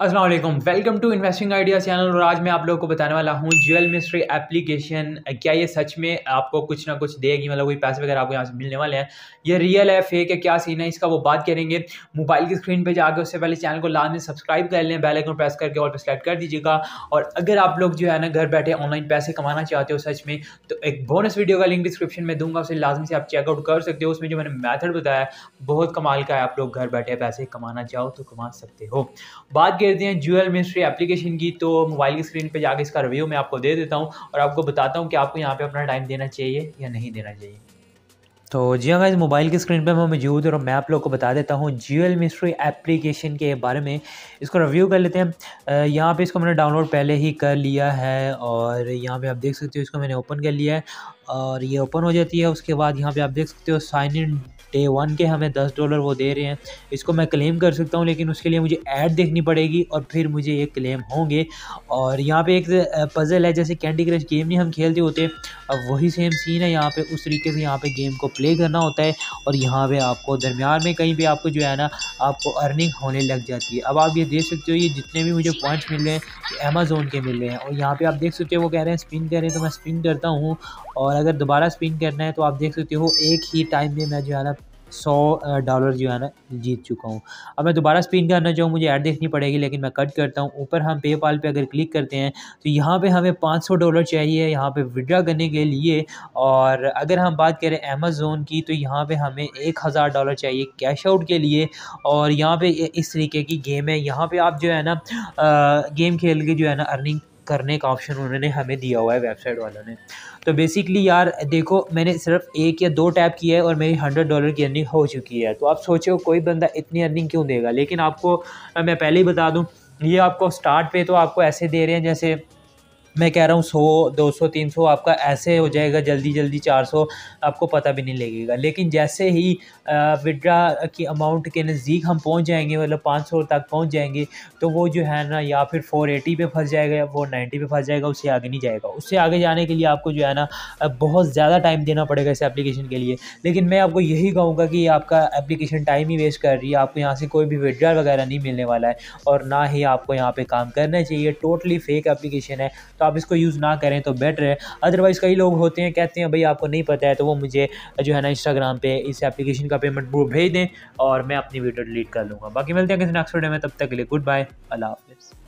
Aslam welcome to investing idea channel और आज मैं आप लोगों को बताने वाला हूँ ज्वेल मिस्ट्री एप्लीकेशन क्या ये सच में आपको कुछ ना कुछ देगी? मतलब कोई पैसे वगैरह आपको यहाँ से मिलने वाले हैं। ये रियल है फेक है, क्या सीन है? इसका वो बात करेंगे। मोबाइल की स्क्रीन पे जाकर उससे पहले चैनल को लाजमी सब्सक्राइब कर लें। बेल प्रेस करके और पर सेलेक्ट कर दीजिएगा। और अगर आप लोग जो है ना घर बैठे ऑनलाइन पैसे कमाना चाहते हो सच में तो एक बोनस वीडियो का लिंक डिस्क्रिप्शन में दूँगा। उसे लाजमी से आप चेकआउट कर सकते हो। उसमें जो मैंने मैथड बताया, बहुत कमाल का है। आप लोग घर बैठे पैसे कमाना चाहो तो कमा सकते हो। बात करते हैं ज्वेल मिस्ट्री एप्लीकेशन की तो मोबाइल की स्क्रीन पर जाकर इसका रिव्यू मैं आपको दे देता हूँ और आपको बताता हूँ कि आपको यहाँ पर अपना टाइम देना चाहिए या नहीं देना चाहिए। तो जी हाँ इस मोबाइल की स्क्रीन पे मैं मौजूद और मैं आप लोग को बता देता हूँ जियो मिस्ट्री एप्लीकेशन के बारे में। इसको रिव्यू कर लेते हैं। यहाँ पे इसको मैंने डाउनलोड पहले ही कर लिया है और यहाँ पे आप देख सकते हो इसको मैंने ओपन कर लिया है और ये ओपन हो जाती है। उसके बाद यहाँ पे आप देख सकते हो साइन इन डे वन के हमें दस डॉलर वो दे रहे हैं। इसको मैं क्लेम कर सकता हूँ लेकिन उसके लिए मुझे ऐड देखनी पड़ेगी और फिर मुझे ये क्लेम होंगे। और यहाँ पे एक पज़ल है जैसे कैंडी क्रश गेम नहीं हम खेलते होते, अब वही सेम सीन है। यहाँ पे उस तरीके से यहाँ पे गेम को प्ले करना होता है और यहाँ पे आपको दरमियान में कहीं भी आपको जो है ना, आपको अर्निंग होने लग जाती है। अब आप ये देख सकते हो, ये जितने भी मुझे पॉइंट्स मिल रहे हैं अमेज़ोन के मिल रहे हैं। और यहाँ पर आप देख सकते हो, वो कह रहे हैं स्पिन हैं तो मैं स्पिन करता हूँ और अगर दोबारा स्पिन करना है तो आप देख सकते हो, एक ही टाइम में मैं जो है ना सौ डॉलर जो है ना जीत चुका हूँ। अब मैं दोबारा स्पिन करना चाहूँ मुझे ऐड देखनी पड़ेगी, लेकिन मैं कट करता हूँ। ऊपर हम पे अगर क्लिक करते हैं तो यहाँ पे हमें 500 डॉलर चाहिए यहाँ पे विड्रा करने के लिए। और अगर हम बात करें अमेज़ोन की तो यहाँ पे हमें एक हज़ार डॉलर चाहिए कैश आउट के लिए। और यहाँ पर इस तरीके की गेम है। यहाँ पर आप जो है ना गेम खेल के जो है ना अर्निंग करने का ऑप्शन उन्होंने हमें दिया हुआ है वेबसाइट वालों ने। तो बेसिकली यार, देखो, मैंने सिर्फ़ एक या दो टैप किया है और मेरी हंड्रेड डॉलर की अर्निंग हो चुकी है। तो आप सोचो, कोई बंदा इतनी अर्निंग क्यों देगा? लेकिन आपको, मैं पहले ही बता दूँ, ये आपको स्टार्ट पे तो आपको ऐसे दे रहे हैं जैसे मैं कह रहा हूँ सौ, दो सौ, तीन सौ आपका ऐसे हो जाएगा, जल्दी जल्दी चार सौ आपको पता भी नहीं लगेगा। लेकिन जैसे ही विड्रा की अमाउंट के नज़दीक हम पहुँच जाएँगे मतलब पाँच सौ तक पहुँच जाएँगे तो वो जो है ना, या फिर फोर एटी पे फंस जाएगा या फोर नाइन्टी पे फंस जाएगा, उससे आगे नहीं जाएगा। उससे आगे जाने के लिए आपको जो है ना बहुत ज़्यादा टाइम देना पड़ेगा इस एप्लीकेशन के लिए। लेकिन मैं आपको यही कहूँगा कि आपका एप्लीकेशन टाइम ही वेस्ट कर रही है, आपको यहाँ से कोई भी विड्रा वगैरह नहीं मिलने वाला है, और ना ही आपको यहाँ पर काम करना चाहिए। टोटली फेक एप्लीकेशन है तो तो आप इसको यूज़ ना करें तो बेटर है। अदरवाइज़ कई लोग होते हैं, कहते हैं, भाई, आपको नहीं पता है। तो वो मुझे, जो है ना इंस्टाग्राम पे इस एप्लीकेशन का पेमेंट वो भेज दें और मैं अपनी वीडियो डिलीट कर लूँगा। बाकी मिलते हैं किसी नेक्स्ट वीडियो में, तब तक के लिए गुड बाय अल्लाह हाफ़